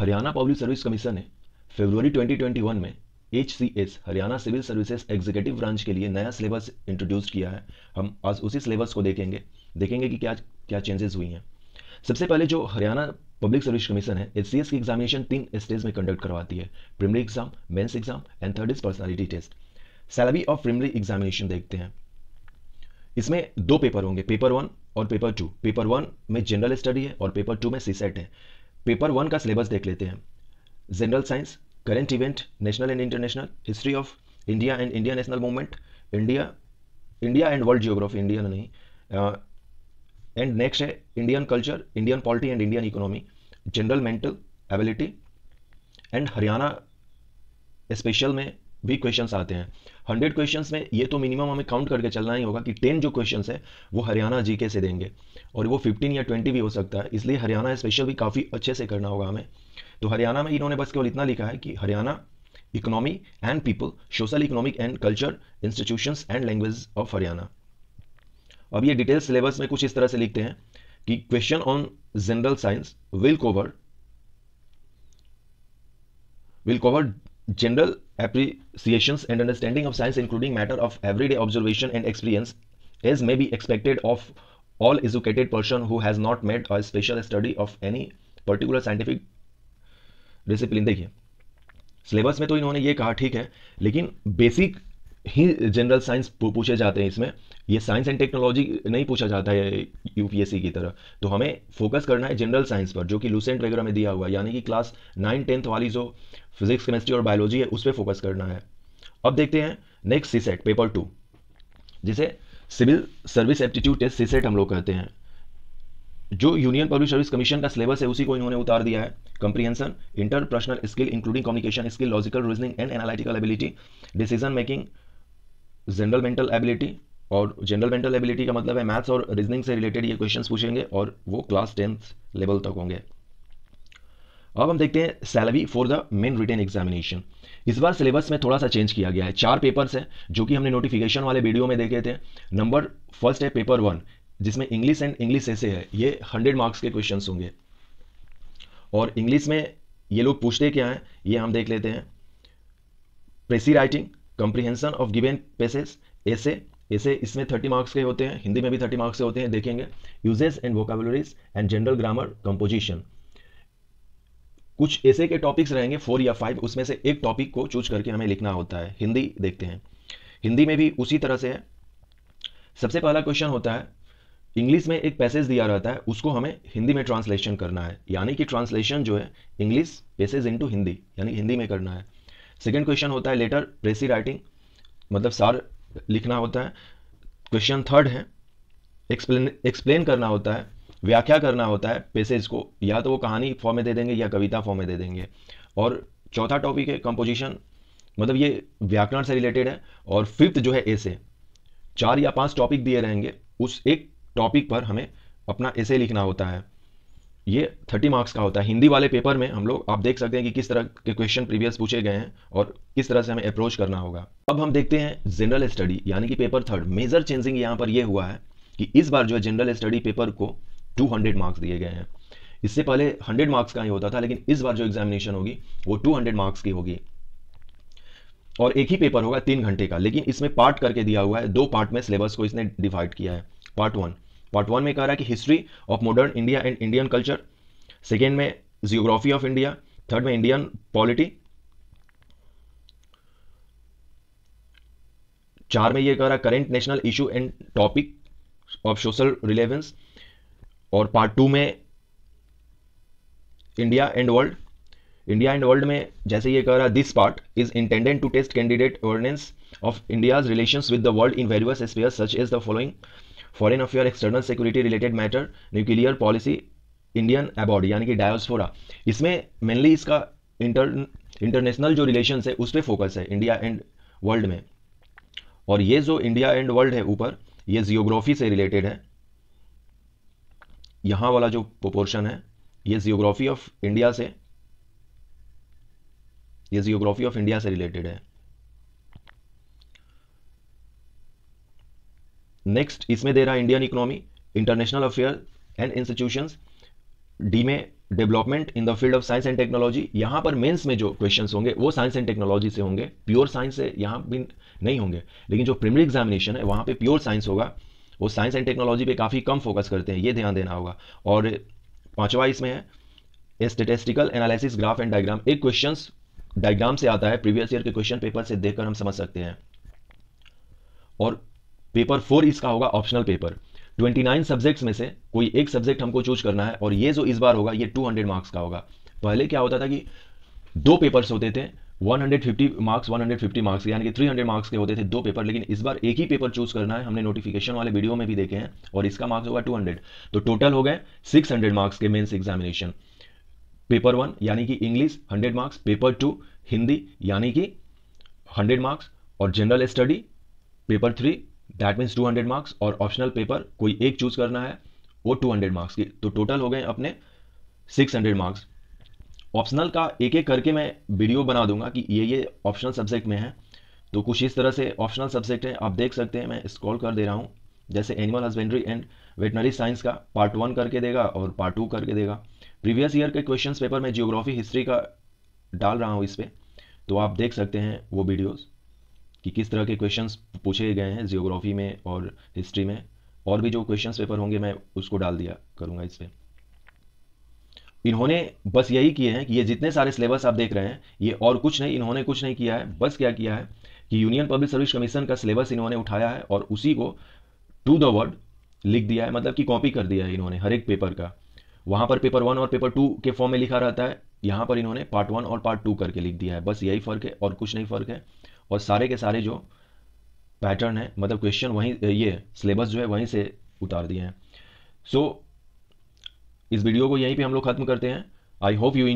Haryana public service commission ने फरवरी 2021 में HCS Haryana civil services executive branch के लिए नया सिलेबस इंट्रोड्यूस किया है। हम आज उसी सिलेबस को देखेंगे। देखेंगे कि क्या क्या चेंजेस हुई हैं। सबसे पहले जो हरियाणा पब्लिक सर्विस कमीशन है एचसीएस की एग्जामिनेशन तीन स्टेज में कंडक्ट करवाती है। Primary exam mains exam and third is personality test salary of primary examination देखते हैं। इसमें दो पेपर होंगे पेपर वन और पेपर टू पेपर वन में जनरल स्टडी है और पेपर टू में सी सेट है। पेपर वन का सिलेबस देख लेते हैं। General science current event national and international history of India and India national movement India India and world geography India नहीं एंड नेक्स्ट है Indian culture Indian polity and Indian economy general mental ability and Haryana special में भी questions आते हैं। Hundred questions में ये तो minimum हमें काउंट करके चलना ही होगा कि टेन जो क्वेश्चंस है, वो हरियाणा जीके से देंगे। और वो फिफ्टीन या ट्वेंटी भी हो सकता है, इसलिए हरियाणा स्पेशल भी काफ़ी अच्छे से करना होगा हमें। तो हरियाणा में इन्होंने बस केवल इतना लिखा है कि Haryana economy and people social economic and culture institutions and language of Haryana. अब ये डिटेल सिलेबस में कुछ इस तरह से लिखते हैं कि question on general science will cover will cover general appreciations and understanding of science including matter of everyday observation and experience as may be expected of all educated person who has not made a special study of any particular scientific discipline देखिए syllabus में तो इन्होंने ये कहा ठीक है लेकिन basic ही general science पूछे जाते हैं इसमें। ये साइंस एंड टेक्नोलॉजी नहीं पूछा जाता है यूपीएससी की तरह। तो हमें फोकस करना है जनरल साइंस पर, जो कि लूसेंट वगैरह में दिया हुआ है। यानी कि क्लास नाइन टेंथ वाली जो फिजिक्स केमिस्ट्री और बायोलॉजी है, उस पर फोकस करना है। अब देखते हैं next CSAT paper two जिसे civil service aptitude test CSAT हम लोग कहते हैं। जो यूनियन पब्लिक सर्विस कमीशन का सिलेबस है, उसी को इन्होंने उतार दिया है। Comprehension interpersonal skill including communication skill logical reasoning and analytical ability decision making general mental ability और जनरल मेंटल एबिलिटी का मतलब है मैथ्स और रीजनिंग से रिलेटेड ये क्वेश्चंस पूछेंगे और वो क्लास टेंथ लेवल तक होंगे। अब हम देखते हैं salary for the main written examination इस बार सिलेबस में थोड़ा सा चेंज किया गया है। चार पेपर्स हैं जो कि हमने नोटिफिकेशन वाले वीडियो में देखे थे। नंबर फ़र्स्ट है पेपर वन जिसमें इंग्लिश एंड इंग्लिश ऐसे है। ये हंड्रेड मार्क्स के क्वेश्चन होंगे। और इंग्लिश में ये लोग पूछते क्या हैं, ये हम देख लेते हैं। Precis writing comprehension of given passages ऐसे ऐसे इसमें थर्टी मार्क्स के होते हैं, हिंदी में भी थर्टी मार्क्स के होते हैं, देखेंगे। Usages and vocabularies and general grammar composition कुछ ऐसे के टॉपिक्स रहेंगे फोर या फाइव उसमें से एक टॉपिक को चूज़ करके हमें लिखना होता है। हिंदी देखते हैं। हिंदी में भी उसी तरह से है। सबसे पहला क्वेश्चन होता है इंग्लिश में एक पैसेज दिया रहता है, उसको हमें हिंदी में ट्रांसलेशन करना है। यानी कि ट्रांसलेशन जो है इंग्लिश पैसेज इनटू हिंदी, यानी हिंदी में करना है। सेकेंड क्वेश्चन होता है लेटर प्रेसी राइटिंग मतलब सार लिखना होता है। क्वेश्चन थर्ड है एक्सप्लेन एक्सप्लेन करना होता है, व्याख्या करना होता है पैसेज को। या तो वो कहानी फॉर्म में दे देंगे या कविता फॉर्म में दे देंगे। और चौथा टॉपिक है कंपोजिशन मतलब ये व्याकरण से रिलेटेड है। और फिफ्थ जो है ऐसे चार या पाँच टॉपिक दिए रहेंगे। उस एक टॉपिक पर हमें अपना ऐसे लिखना होता है। ये थर्टी मार्क्स का होता है। हिंदी वाले पेपर में हम लोग, आप देख सकते हैं कि किस तरह के क्वेश्चन प्रीवियस पूछे गए हैं और किस तरह से हमें अप्रोच करना होगा। अब हम देखते हैं जनरल स्टडी यानी कि पेपर थर्ड मेजर चेंजिंग यहाँ पर यह हुआ है कि इस बार जो है जनरल स्टडी पेपर को 200 मार्क्स दिए गए हैं। इससे पहले 100 मार्क्स का ही होता था, लेकिन इस बार जो एग्जामिनेशन होगी, वो 200 मार्क्स की होगी। और एक ही पेपर होगा तीन घंटे का, लेकिन इसमें पार्ट करके दिया हुआ है। दो पार्ट में सिलेबस को इसने डिवाइड किया है। पार्ट वन पार्ट वन में कह रहा है कि history of modern India and Indian culture second में जियोग्राफी ऑफ़ इंडिया थर्ड में इंडियन पॉलिटी चार में ये कह रहा है current national issue and topic of social relevance और पार्ट टू में India and world India and world में जैसे ये कह रहा है this part is intended to test candidate awareness of India's relations with the world in various spheres such is the following foreign affair external security related matter nuclear policy Indian abroad यानी कि डायोस्फोरा इसमें mainly इसका inter international जो relation है, उस पर focus है India and world में। और ये जो इंडिया एंड वर्ल्ड है ऊपर, ये जियोग्राफी से रिलेटेड है। यहाँ वाला जो प्रोपोर्शन है, ये जियोग्राफी ऑफ़ इंडिया से, ये जियोग्राफी ऑफ़ इंडिया से रिलेटेड है। नेक्स्ट इसमें दे रहा है Indian economy international affair and institutions D में development in the field of science and technology यहाँ पर मेंस में जो क्वेश्चंस होंगे, वो साइंस एंड टेक्नोलॉजी से होंगे. प्योर साइंस से यहाँ भी नहीं होंगे. लेकिन जो प्रीमियरी एग्जामिनेशन है, वहाँ पे प्योर साइंस होगा. वो साइंस एंड टेक्नोलॉजी पे काफ़ी कम फोकस करते हैं. ये ध्यान देना होगा. और पांचवा इसमें है statistical analysis graph and diagram एक क्वेश्चन डायग्राम से आता है. प्रीवियस ईयर के क्वेश्चन पेपर से देखकर हम समझ सकते हैं. और पेपर फोर इसका होगा ऑप्शनल पेपर 29 सब्जेक्ट्स में से कोई एक सब्जेक्ट हमको चूज़ करना है और ये जो इस बार होगा, ये 200 मार्क्स का होगा। पहले क्या होता था कि दो पेपर्स होते थे 150 मार्क्स 150 मार्क्स यानी कि 300 मार्क्स के होते थे दो पेपर लेकिन इस बार एक ही पेपर चूज़ करना है। हमने नोटिफिकेशन वाले वीडियो में भी देखे हैं और इसका मार्क्स होगा 200 तो टोटल हो गए 600 मार्क्स के मेंस एग्जामिनेशन पेपर वन यानी कि English 100 marks paper two Hindi यानी कि 100 मार्क्स और general study paper three that means 200 marks और ऑप्शनल पेपर कोई एक चूज़ करना है, वो 200 मार्क्स की। तो टोटल हो गए अपने 600 मार्क्स ऑप्शनल का एक एक करके मैं वीडियो बना दूँगा कि ये ये ऑप्शनल सब्जेक्ट में है। तो कुछ इस तरह से ऑप्शनल सब्जेक्ट है। आप देख सकते हैं, मैं स्क्रॉल कर दे रहा हूँ। जैसे animal husbandry and veterinary science का पार्ट वन करके देगा और पार्ट टू करके देगा। प्रीवियस ईयर के क्वेश्चन पेपर में जियोग्राफी हिस्ट्री का डाल रहा हूँ इस पर तो आप देख सकते हैं वो वीडियोज़ कि किस तरह के क्वेश्चंस पूछे गए हैं जियोग्राफी में और हिस्ट्री में। और भी जो क्वेश्चंस पेपर होंगे, मैं उसको डाल दिया करूँगा इस पर इन्होंने बस यही किए हैं कि ये जितने सारे सिलेबस आप देख रहे हैं, ये और कुछ नहीं, इन्होंने कुछ नहीं किया है। बस क्या किया है कि यूनियन पब्लिक सर्विस कमीशन का सिलेबस इन्होंने उठाया है और उसी को टू द वर्ड लिख दिया है। मतलब कि कॉपी कर दिया है इन्होंने हर एक पेपर का। वहाँ पर पेपर वन और पेपर टू के फॉर्म में लिखा रहता है। यहाँ पर इन्होंने पार्ट वन और पार्ट टू करके लिख दिया है। बस यही फ़र्क है और कुछ नहीं फ़र्क है। और सारे के सारे जो पैटर्न है मतलब क्वेश्चन वहीं ये सिलेबस जो है वहीं से उतार दिए हैं। सो so, इस वीडियो को यहीं पे हम लोग खत्म करते हैं। I hope you